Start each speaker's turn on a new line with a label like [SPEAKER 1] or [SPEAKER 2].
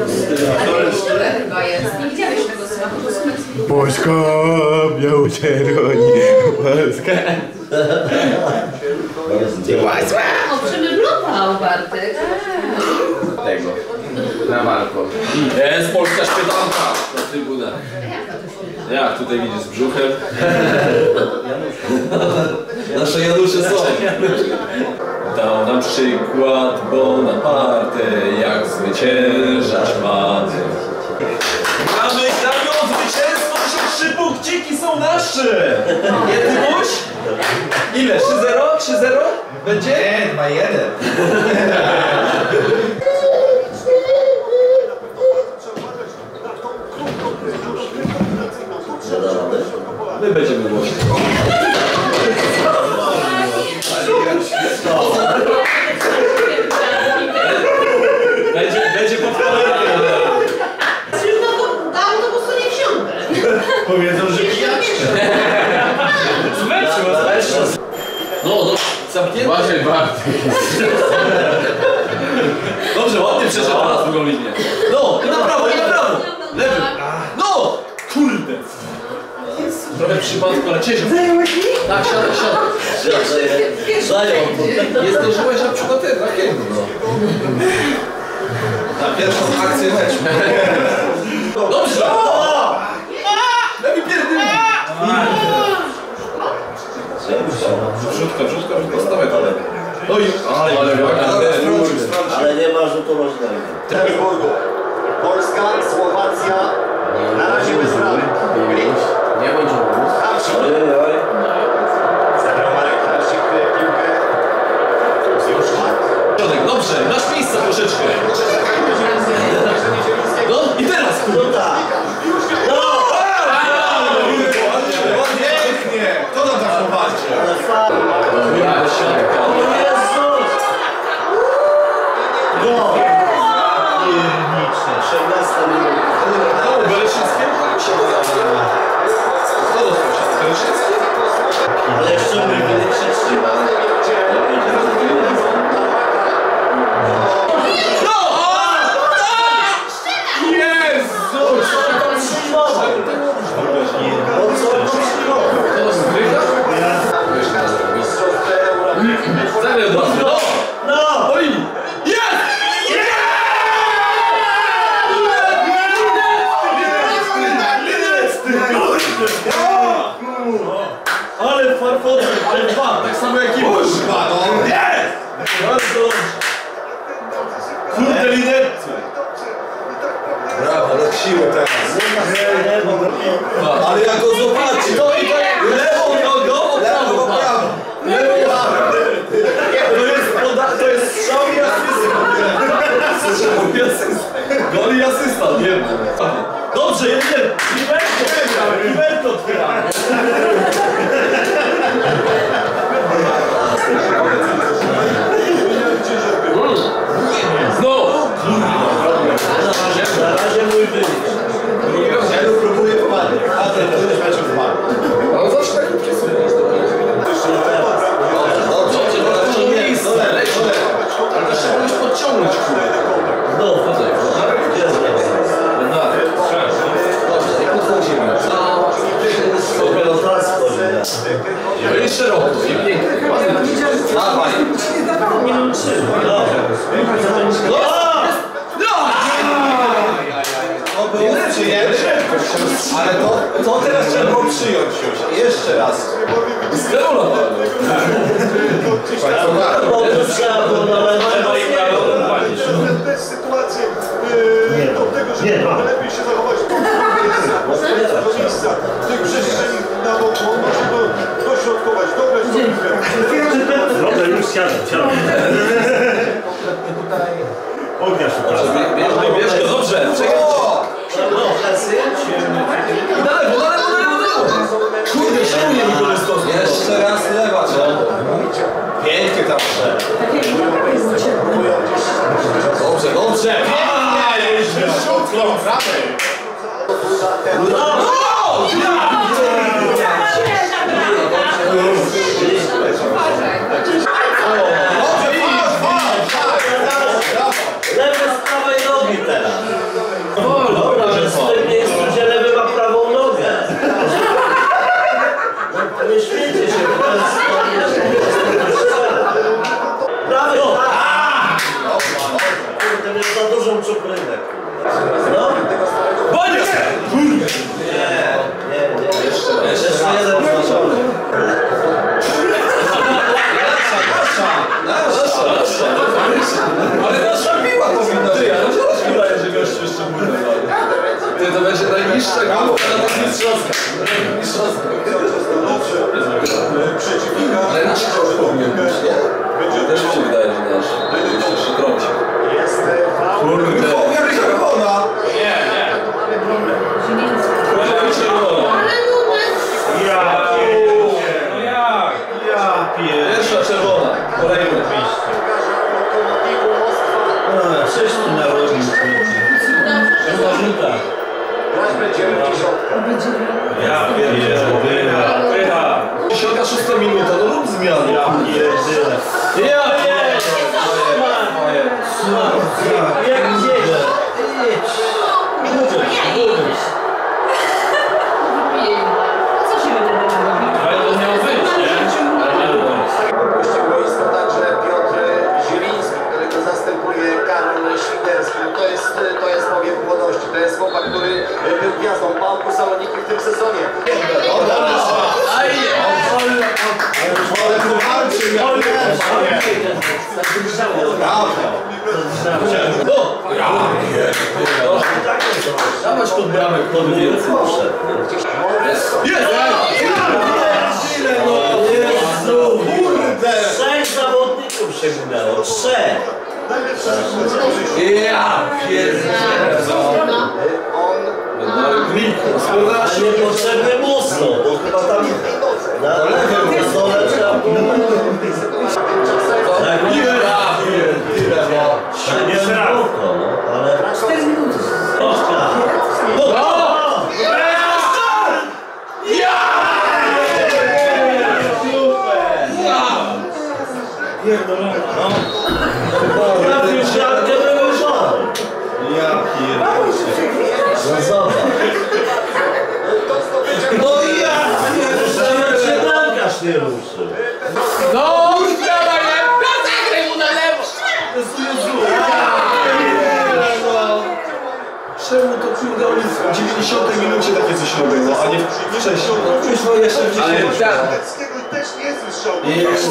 [SPEAKER 1] Ale chyba jest. Nie widziałeś tego smaku,
[SPEAKER 2] Polska, biało-czerwoni, Polska.
[SPEAKER 1] O, przemeblował Bartek.
[SPEAKER 3] Tego. Na balkon. Jest polska śpiewanka na trybunach. Jak tutaj widzisz z brzuchem? Nasze Janusze są. Dał nam przykład Bonaparte, jak zwyciężać mamy. Mamy o zwycięstwo, że trzy punkciki są nasze! Nie Tymuś? Ile? 3-0? 3-0? Będzie?
[SPEAKER 2] Nie, 2-1. Powiedzą, że pijaczka.
[SPEAKER 3] Zmęczył, zmęczył. No, no, zamknięty. Właśnie, Bartek. Dobrze, ładnie przeszedł teraz drugą linię. No, i na prawo, i na prawo. Lewy. No! Kurde. Trochę przypadku, ale ciężko.
[SPEAKER 1] Zająłeś mi?
[SPEAKER 3] Tak, siadaj, siadaj.
[SPEAKER 1] Zajął.
[SPEAKER 3] Nie zdążyłeś na przykład ten, rakietą. Na pierwszą akcję meczu. Dobrze! Lewi pierdolę! Wrzutka, wrzutka, wrzutka, stawaj to lepiej. Oj, ale, ale,
[SPEAKER 4] Ale nie ma rzutu rożnego.
[SPEAKER 5] Petersburgu. Polska, Słowacja, na razie bez. Grinch,
[SPEAKER 3] Nie bądź
[SPEAKER 5] Hamsik,
[SPEAKER 4] Oj, oj.
[SPEAKER 5] zabrał Marek Hamsik piłkę.
[SPEAKER 3] Dobrze, masz miejsca troszeczkę.
[SPEAKER 4] Linecy.
[SPEAKER 2] Brawo, ale siły teraz. Ale jak go zobaczy,
[SPEAKER 4] No i tak lewą nogą,
[SPEAKER 2] lewo,
[SPEAKER 4] prawą. Lewą To jest, poda- to jest strzał i asysta. Strzał i asysta.
[SPEAKER 3] Ale to, to
[SPEAKER 2] teraz trzeba było przyjąć już. Jeszcze raz.
[SPEAKER 4] Bo to trzeba było na lewo i prawo.
[SPEAKER 5] Te sytuacje
[SPEAKER 4] Nie,
[SPEAKER 5] yy, do tego, że
[SPEAKER 4] nie, dwa.
[SPEAKER 5] lepiej się zachować. Do miejsca, tych przestrzeni na boku, on może dośrodkować, piłkę.
[SPEAKER 4] Dobra, już siadam, siadam. Ognia
[SPEAKER 3] go, bierz go, dobrze. Czekaj. Na lewo, na lewo, na lewo, na lewo. Kurde, szanuje mi go Rostowski.
[SPEAKER 2] Jeszcze raz lewa trzeba. Pięknie tam szedł.
[SPEAKER 3] Dobrze, dobrze.
[SPEAKER 2] Szutką, prawej.
[SPEAKER 4] No!
[SPEAKER 2] Dobrze,
[SPEAKER 1] muszą przebrnąć.
[SPEAKER 4] Ja pierdolę. Pycha.
[SPEAKER 3] 56 minuta, no rób zmiany.
[SPEAKER 4] Ja pierdolę.
[SPEAKER 3] Ja
[SPEAKER 4] Jak gdzieś.
[SPEAKER 6] Gwiazdą Pałku Saloniki w tym sezonie.
[SPEAKER 3] Dawać pod bramę, pod więcej. Jest!
[SPEAKER 4] Jezu!
[SPEAKER 2] Kurde!
[SPEAKER 4] Trzech zawodników się minęło. Trzech!
[SPEAKER 3] Ja pierdolę.
[SPEAKER 1] No.
[SPEAKER 6] On
[SPEAKER 4] A niepotrzebny mocno, bo chyba tam na lewym dole trzeba było... Tak,
[SPEAKER 3] pierdolę.
[SPEAKER 4] nie
[SPEAKER 2] Czemu to kurde oni w 90 minucie takie coś robią, no, a nie wcześniej?
[SPEAKER 4] Wyszło jeszcze w
[SPEAKER 3] Ale tak.
[SPEAKER 5] Leckiego też nie słyszał.
[SPEAKER 3] Jezu,